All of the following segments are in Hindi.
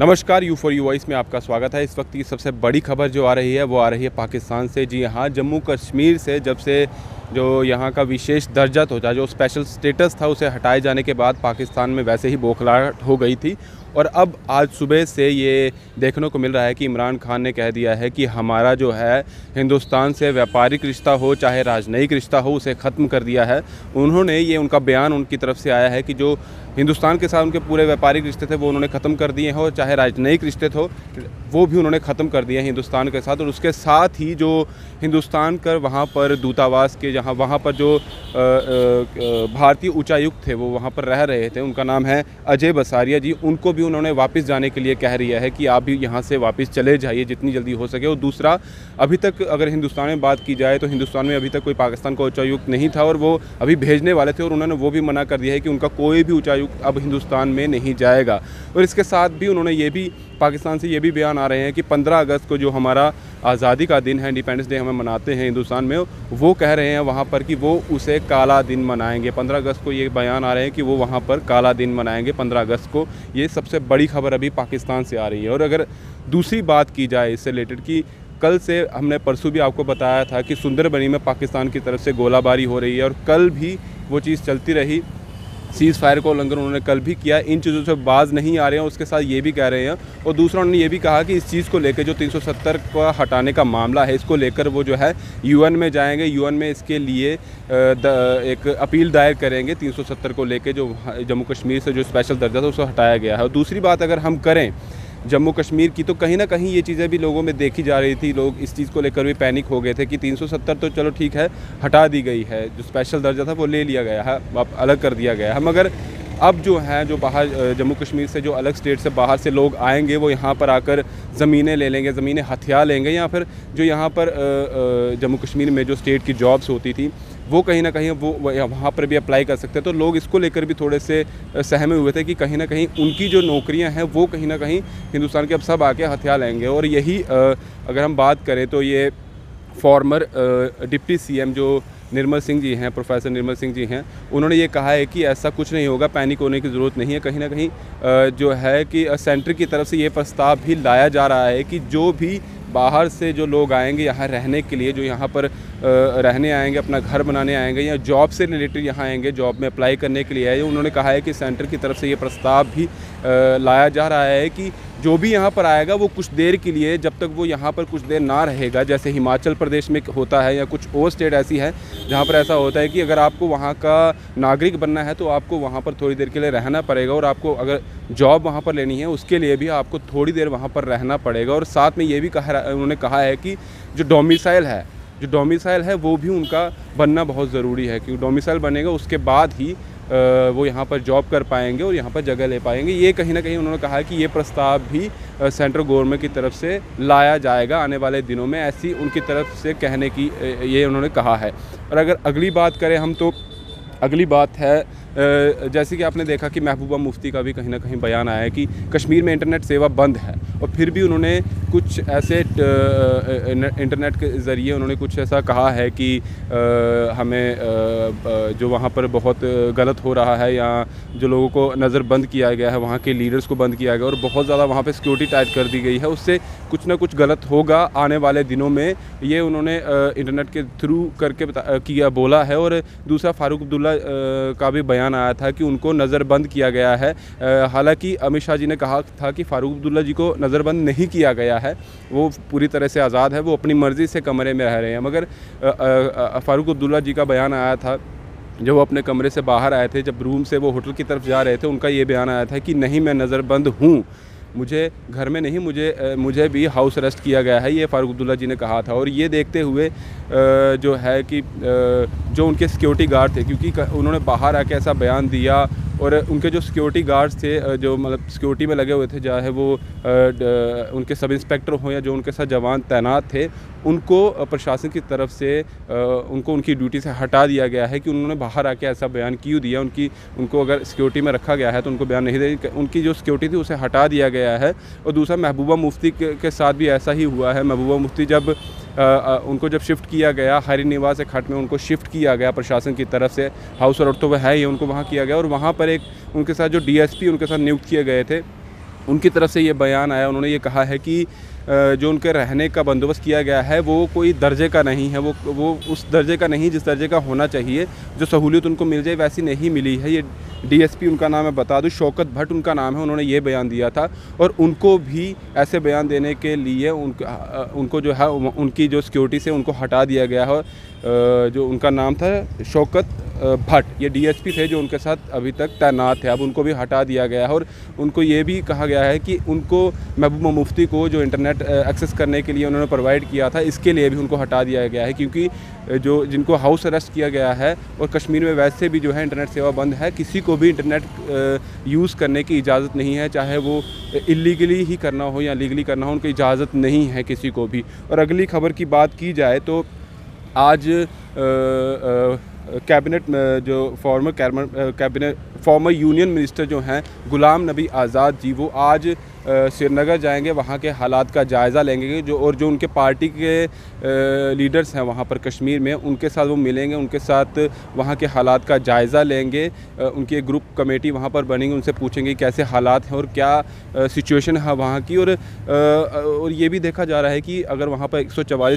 नमस्कार यू फॉर यू वॉइस में आपका स्वागत है। इस वक्त की सबसे बड़ी खबर जो आ रही है, वो आ रही है पाकिस्तान से। जी हाँ जम्मू कश्मीर से जब से जो यहाँ का विशेष दर्जा था, जो स्पेशल स्टेटस था, उसे हटाए जाने के बाद पाकिस्तान में वैसे ही बौखलाहट हो गई थी। और अब आज सुबह से ये देखने को मिल रहा है कि इमरान खान ने कह दिया है कि हमारा जो है हिंदुस्तान से व्यापारिक रिश्ता हो, चाहे राजनयिक रिश्ता हो, उसे ख़त्म कर दिया है। उन्होंने ये, उनका बयान उनकी तरफ़ से आया है कि जो हिंदुस्तान के साथ उनके पूरे व्यापारिक रिश्ते थे, वो उन्होंने ख़त्म कर दिए हैं और चाहे राजनयिक रिश्ते थे, वो भी उन्होंने ख़त्म कर दिए हैं हिंदुस्तान के साथ। और उसके साथ ही जो हिंदुस्तान कर वहाँ पर दूतावास के जहाँ वहाँ पर जो भारतीय उच्चायुक्त थे, वो वहाँ पर रह रहे थे। उनका नाम है अजय बसारिया जी। उनको भी उन्होंने वापस जाने के लिए कह रिया है कि आप भी यहाँ से वापस चले जाइए जितनी जल्दी हो सके। और दूसरा, अभी तक अगर हिंदुस्तान में बात की जाए तो हिंदुस्तान में अभी तक कोई पाकिस्तान का उच्चायुक्त नहीं था और वो अभी भेजने वाले थे और उन्होंने वो भी मना कर दिया है कि उनका कोई भी उच्चायुक्त अब हिंदुस्तान में नहीं जाएगा। और इसके साथ भी उन्होंने ये भी, पाकिस्तान से ये भी बयान आ रहे हैं कि 15 अगस्त को जो हमारा आज़ादी का दिन है इंडिपेंडेंस डे हमें मनाते हैं हिंदुस्तान में। वो कह रहे हैं वहाँ पर कि वो उसे काला दिन मनाएँगे। 15 अगस्त को ये बयान आ रहे हैं कि वो वहाँ पर काला दिन मनाएँगे 15 अगस्त को। ये सबसे बड़ी खबर अभी पाकिस्तान से आ रही है। और अगर दूसरी बात की जाए इससे रिलेटेड कि कल से हमने परसों भी आपको बताया था कि सुंदरबनी में पाकिस्तान की तरफ़ से गोलाबारी हो रही है और कल भी वो चीज़ चलती रही। सीज़ फायर का उल्लंघन उन्होंने कल भी किया। इन चीज़ों से बाज नहीं आ रहे हैं, उसके साथ ये भी कह रहे हैं। और दूसरा, उन्होंने ये भी कहा कि इस चीज़ को लेकर जो 370 का हटाने का मामला है, इसको लेकर वो जो है यूएन में जाएँगे। यूएन में इसके लिए एक अपील दायर करेंगे 370 को लेकर जो जम्मू कश्मीर से जो स्पेशल दर्जा था उसको हटाया गया है। और दूसरी बात अगर हम करें जम्मू कश्मीर की तो कहीं ना कहीं ये चीज़ें भी लोगों में देखी जा रही थी। लोग इस चीज़ को लेकर भी पैनिक हो गए थे कि 370 तो चलो ठीक है, हटा दी गई है। जो स्पेशल दर्जा था वो ले लिया गया है अब अलग कर दिया गया है। मगर अब जो हैं, जो बाहर जम्मू कश्मीर से जो अलग स्टेट से बाहर से लोग आएँगे, वो यहाँ पर आकर ज़मीनें ले लेंगे, ज़मीनें हथियार लेंगे या फिर जो यहाँ पर जम्मू कश्मीर में जो स्टेट की जॉब्स होती थी, वो कहीं ना कहीं वो वहाँ पर भी अप्लाई कर सकते हैं तो लोग इसको लेकर भी थोड़े से सहमे हुए थे कि कहीं ना कहीं उनकी जो नौकरियाँ हैं, वो कहीं ना कहीं हिंदुस्तान के अब सब आके हथियार लेंगे। और यही अगर हम बात करें तो ये फॉर्मर डिप्टी सीएम जो निर्मल सिंह जी हैं, प्रोफेसर निर्मल सिंह जी हैं, उन्होंने ये कहा है कि ऐसा कुछ नहीं होगा, पैनिक होने की ज़रूरत नहीं है। कहीं ना कहीं जो है कि सेंटर की तरफ़ से ये प्रस्ताव भी लाया जा रहा है कि जो भी बाहर से जो लोग आएँगे यहाँ रहने के लिए, जो यहाँ पर रहने आएँगे, अपना घर बनाने आएँगे या जॉब से रिलेटेड यहाँ आएँगे, जॉब में अप्लाई करने के लिए आए, उन्होंने कहा है कि सेंटर की तरफ़ से ये प्रस्ताव भी लाया जा रहा है कि जो भी यहाँ पर आएगा वो कुछ देर के लिए, जब तक वो यहाँ पर कुछ देर ना रहेगा। जैसे हिमाचल प्रदेश में होता है या कुछ और स्टेट ऐसी है, जहाँ पर ऐसा होता है कि अगर आपको वहाँ का नागरिक बनना है तो आपको वहाँ पर थोड़ी देर के लिए रहना पड़ेगा और आपको अगर जॉब वहाँ पर लेनी है, उसके लिए भी आपको थोड़ी देर वहाँ पर रहना पड़ेगा। और साथ में ये भी कहा, उन्होंने कहा है कि जो डोमिसाइल है, जो डोमिसाइल है, वो भी उनका बनना बहुत ज़रूरी है क्योंकि डोमिसाइल बनेगा, उसके बाद ही वो यहाँ पर जॉब कर पाएँगे और यहाँ पर जगह ले पाएँगे। ये कहीं ना कहीं उन्होंने कहा कि ये प्रस्ताव भी सेंट्रल गवर्नमेंट की तरफ़ से लाया जाएगा आने वाले दिनों में, ऐसी उनकी तरफ़ से कहने की ये उन्होंने कहा है। और अगर अगली बात करें हम तो अगली बात है जैसे कि आपने देखा कि महबूबा मुफ्ती का भी कहीं ना कहीं बयान आया है कि कश्मीर में इंटरनेट सेवा बंद है और फिर भी उन्होंने कुछ ऐसे इंटरनेट के ज़रिए उन्होंने कुछ ऐसा कहा है कि हमें जो वहाँ पर बहुत गलत हो रहा है या जो लोगों को नज़र बंद किया गया है, वहाँ के लीडर्स को बंद किया गया और बहुत ज़्यादा वहाँ पे सिक्योरिटी टाइट कर दी गई है। उससे कुछ ना कुछ गलत होगा आने वाले दिनों में, ये उन्होंने इंटरनेट के थ्रू करके किया, बोला है। और दूसरा, फ़ारूक अब्दुल्ला का भी बयान आया था कि उनको नज़रबंद किया गया है। हालाँकि अमित शाह जी ने कहा था कि फ़ारूक अब्दुल्ला जी को नज़रबंद नहीं किया गया है। वो पूरी तरह से आज़ाद है, वो अपनी मर्ज़ी से कमरे में रह रहे हैं। मगर फ़ारूक अब्दुल्ला जी का बयान आया था जब वो अपने कमरे से बाहर आए थे, जब रूम से वो होटल की तरफ़ जा रहे थे, उनका ये बयान आया था कि नहीं, मैं नज़रबंद हूँ। मुझे घर में नहीं, मुझे मुझे भी हाउस अरेस्ट किया गया है, ये फ़ारूक अब्दुल्ला जी ने कहा था। और ये देखते हुए जो है कि जो उनके सिक्योरिटी गार्ड थे, क्योंकि उन्होंने बाहर आके ऐसा बयान दिया और उनके जो सिक्योरिटी गार्ड्स थे जो मतलब सिक्योरिटी में लगे हुए थे, चाहे वो उनके सब इंस्पेक्टर हों या जो उनके साथ जवान तैनात थे, उनको प्रशासन की तरफ़ से उनको उनकी ड्यूटी से हटा दिया गया है कि उन्होंने बाहर आके ऐसा बयान क्यों दिया। उनकी, उनको अगर सिक्योरिटी में रखा गया है तो उनको बयान नहीं दे, उनकी जो सिक्योरिटी थी, उसे हटा दिया गया है और दूसरा महबूबा मुफ्ती के साथ भी ऐसा ही हुआ है। महबूबा मुफ्ती जब आ, उनको जब शिफ्ट किया गया हरी निवास खट में उनको शिफ्ट किया गया प्रशासन की तरफ़ से हाउस और तो वह है ही उनको वहाँ किया गया और वहाँ पर एक उनके साथ जो डीएसपी उनके साथ नियुक्त किए गए थे उनकी तरफ़ से ये बयान आया। उन्होंने ये कहा है कि जो उनके रहने का बंदोबस्त किया गया है, वो कोई दर्जे का नहीं है, वो वो उस दर्जे का नहीं, जिस दर्जे का होना चाहिए, जो सहूलियत उनको मिल जाए, वैसी नहीं मिली है। ये डीएसपी उनका नाम है, बता दूँ, शौकत भट्ट उनका नाम है, उन्होंने ये बयान दिया था, और उनको भी ऐसे बयान देने के लिए उनका उनको जो है, उनकी जो सिक्योरिटी से उनको हटा दिया गया है जो उनका नाम था, शौकत भट्ट, ये डीएसपी थे जो उनके साथ अभी तक तैनात थे। अब उनको भी हटा दिया गया है और उनको ये भी कहा गया है कि उनको महबूबा मुफ्ती को जो इंटरनेट एक्सेस करने के लिए उन्होंने प्रोवाइड किया था, इसके लिए भी उनको हटा दिया गया है क्योंकि जो, जिनको हाउस अरेस्ट किया गया है और कश्मीर में वैसे भी जो है इंटरनेट सेवा बंद है, किसी को भी इंटरनेट यूज़ करने की इजाज़त नहीं है, चाहे वो इलीगली ही करना हो या लीगली करना हो, उनकी इजाज़त नहीं है किसी को भी। और अगली खबर की बात की जाए तो आज कैबिनेट जो former cabinet former union minister जो हैं, गुलाम नबी आज़ाद जी, वो आज श्रीनगर जाएँगे, वहाँ के हालात का जायज़ा लेंगे जो, और जो उनके पार्टी के लीडर्स हैं वहाँ पर कश्मीर में, उनके साथ वो मिलेंगे, उनके साथ वहाँ के हालात का जायज़ा लेंगे। उनकी एक ग्रुप कमेटी वहाँ पर बनेंगे, उनसे पूछेंगे कैसे हालात हैं और क्या सिचुएशन है वहाँ की। और और ये भी देखा जा रहा है कि अगर वहाँ पर एक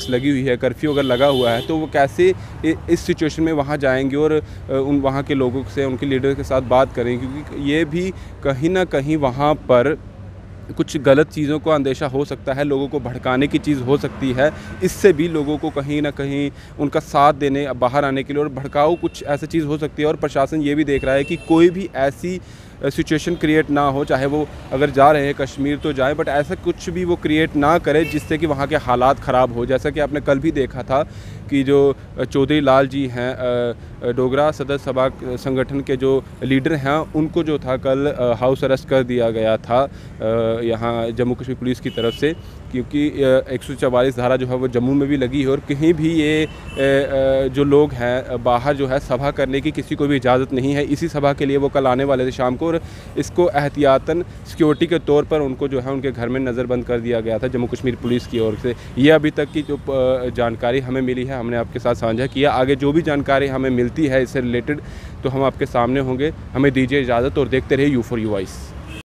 लगी हुई है, कर्फ्यू अगर लगा हुआ है तो वो कैसे इस सिचुएशन में वहाँ जाएँगे और उन वहाँ के लोगों से, उनके लीडर के साथ बात करेंगे, क्योंकि ये भी कहीं ना कहीं वहाँ पर कुछ गलत चीज़ों को अंदेशा हो सकता है, लोगों को भड़काने की चीज़ हो सकती है, इससे भी लोगों को कहीं ना कहीं उनका साथ देने, बाहर आने के लिए और भड़काऊ कुछ ऐसी चीज़ हो सकती है और प्रशासन ये भी देख रहा है कि कोई भी ऐसी सिचुएशन क्रिएट ना हो, चाहे वो अगर जा रहे हैं कश्मीर तो जाए बट ऐसा कुछ भी वो क्रिएट ना करे जिससे कि वहाँ के हालात ख़राब हो। जैसा कि आपने कल भी देखा था कि जो चौधरी लाल जी हैं डोगरा सदर सभा संगठन के जो लीडर हैं, उनको जो था कल हाउस अरेस्ट कर दिया गया था यहाँ जम्मू कश्मीर पुलिस की तरफ़ से, क्योंकि एक धारा जो है वो जम्मू में भी लगी है और कहीं भी ये जो लोग हैं, बाहर जो है सभा करने की किसी को भी इजाज़त नहीं है। इसी सभा के लिए वो कल आने वाले थे शाम को और इसको एहतियातन सिक्योरिटी के तौर पर उनको जो है उनके घर में नज़रबंद कर दिया गया था जम्मू कश्मीर पुलिस की ओर से। ये अभी तक की जो जानकारी हमें मिली है हमने आपके साथ साझा किया। आगे जो भी जानकारी हमें मिलती है इससे रिलेटेड तो हम आपके सामने होंगे। हमें दीजिए इजाज़त और देखते रहिए यू फॉर यू वाइस